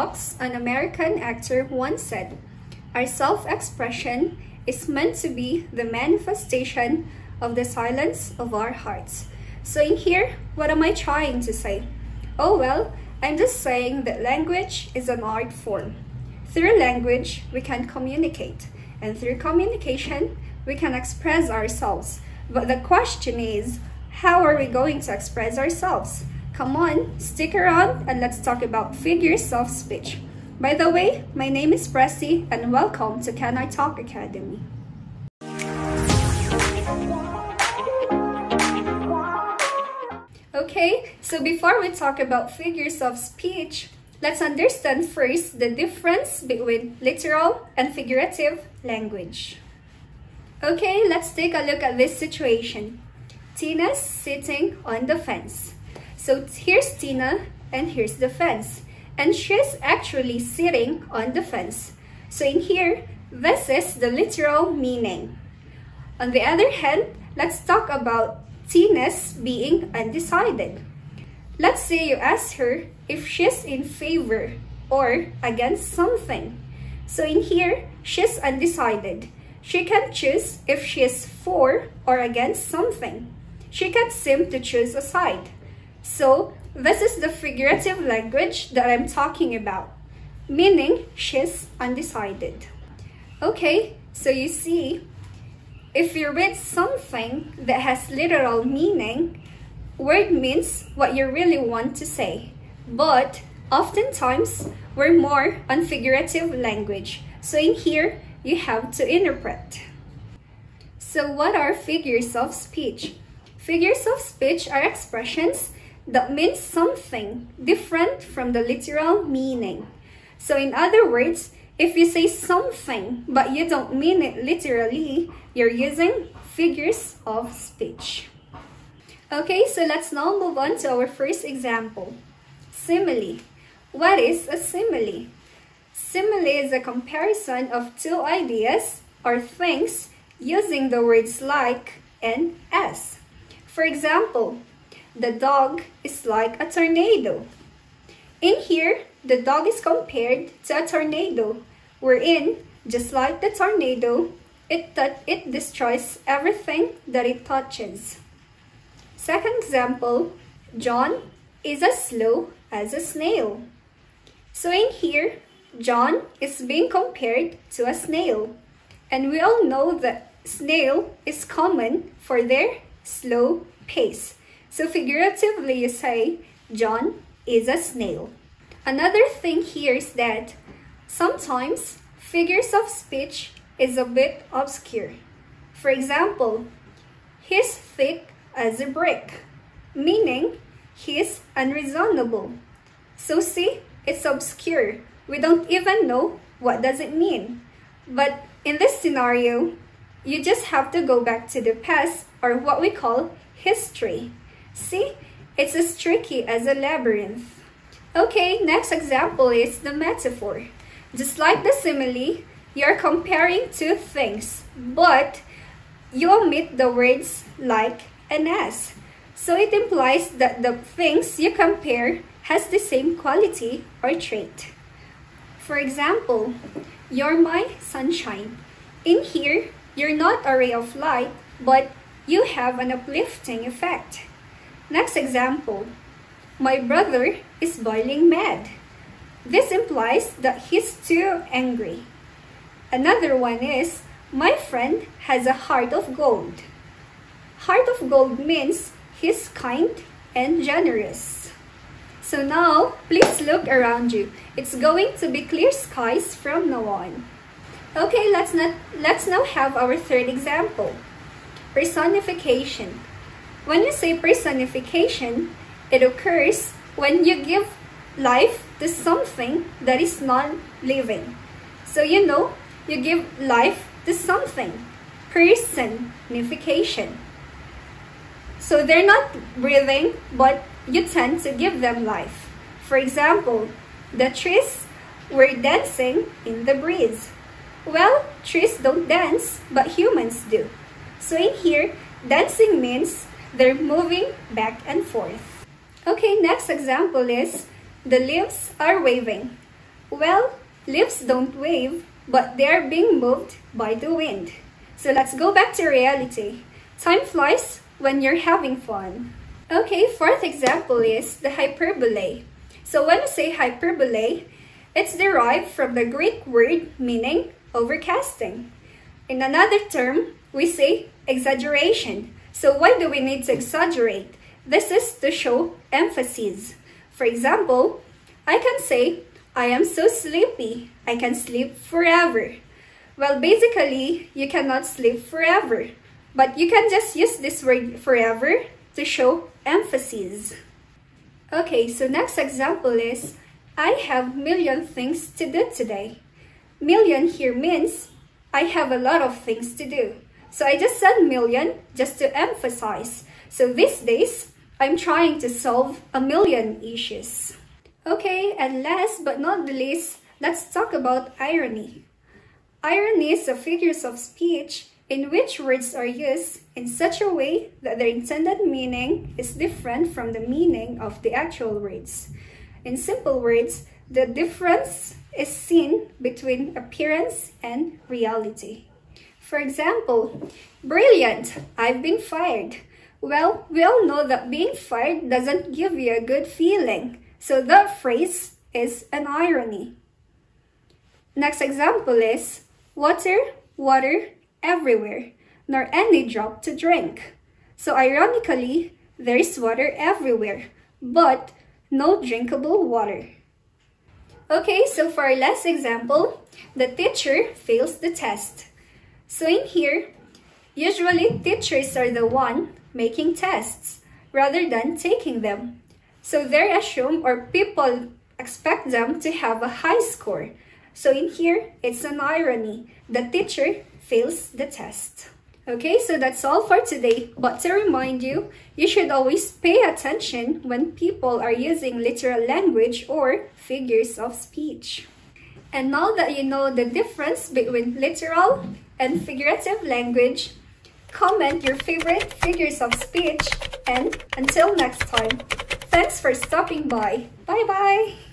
Fox, an American actor, once said, Our self-expression is meant to be the manifestation of the silence of our hearts. So in here, what am I trying to say? Oh well, I'm just saying that language is an art form. Through language, we can communicate. And through communication, we can express ourselves. But the question is, how are we going to express ourselves? Come on, stick around and let's talk about figures of speech. By the way, my name is Pressy and welcome to Can I Talk Academy. Okay, so before we talk about figures of speech, let's understand first the difference between literal and figurative language. Okay, let's take a look at this situation. Tina's sitting on the fence. So here's Tina and here's the fence. And she's actually sitting on the fence. So in here, this is the literal meaning. On the other hand, let's talk about Tina's being undecided. Let's say you ask her if she's in favor or against something. So in here, she's undecided. She can choose if she is for or against something. She can't seem to choose a side. So this is the figurative language that I'm talking about, meaning she's undecided. Okay, so you see, if you read something that has literal meaning, word means what you really want to say. But oftentimes, we're more on figurative language. So in here, you have to interpret. So what are figures of speech? Figures of speech are expressions that means something different from the literal meaning. So in other words, if you say something but you don't mean it literally, you're using figures of speech. Okay, so let's now move on to our first example. Simile. What is a simile? Simile is a comparison of two ideas or things using the words like and as. For example, the dog is like a tornado. In here, the dog is compared to a tornado, wherein, just like the tornado, it, it destroys everything that it touches. Second example, John is as slow as a snail. So in here, John is being compared to a snail. And we all know that snail is common for their slow pace. So figuratively you say, John is a snail. Another thing here is that sometimes figures of speech is a bit obscure. For example, he's thick as a brick, meaning he's unreasonable. So see, it's obscure. We don't even know what does it mean. But in this scenario, you just have to go back to the past or what we call history. See, it's as tricky as a labyrinth. Okay, next example is the metaphor. Just like the simile, you're comparing two things, but you omit the words like and as. So it implies that the things you compare has the same quality or trait. For example, you're my sunshine. In here, you're not a ray of light, but you have an uplifting effect. Next example, my brother is boiling mad. This implies that he's too angry. Another one is, my friend has a heart of gold. Heart of gold means he's kind and generous. So now, please look around you. It's going to be clear skies from now on. Okay, let's, not, let's now have our third example. Personification. When you say personification, it occurs when you give life to something that is non-living. So you know, you give life to something. Personification. So they're not breathing, but you tend to give them life. For example, the trees were dancing in the breeze. Well, trees don't dance, but humans do. So in here, dancing means they're moving back and forth. Okay, next example is the leaves are waving. Well, leaves don't wave, but they are being moved by the wind. So let's go back to reality. Time flies when you're having fun. Okay, fourth example is the hyperbole. So when we say hyperbole, it's derived from the Greek word meaning overcasting. In another term, we say exaggeration. So why do we need to exaggerate? This is to show emphasis. For example, I can say, I am so sleepy, I can sleep forever. Well, basically, you cannot sleep forever. But you can just use this word forever to show emphasis. Okay, so next example is, I have million things to do today. Million here means I have a lot of things to do. So I just said million just to emphasize. So these days, I'm trying to solve a million issues. Okay, and last but not the least, let's talk about irony. Irony is a figures of speech in which words are used in such a way that their intended meaning is different from the meaning of the actual words. In simple words, the difference is seen between appearance and reality. For example, brilliant, I've been fired. Well, we all know that being fired doesn't give you a good feeling, so that phrase is an irony. Next example is water, water, everywhere, nor any drop to drink. So ironically, there is water everywhere, but no drinkable water. Okay, so for our last example, the teacher fails the test. So in here, usually teachers are the one making tests rather than taking them. So they assume or people expect them to have a high score. So in here, it's an irony. The teacher fails the test. Okay, so that's all for today. But to remind you, you should always pay attention when people are using literal language or figures of speech. And now that you know the difference between literal and figurative language, comment your favorite figures of speech and until next time, thanks for stopping by. Bye-bye!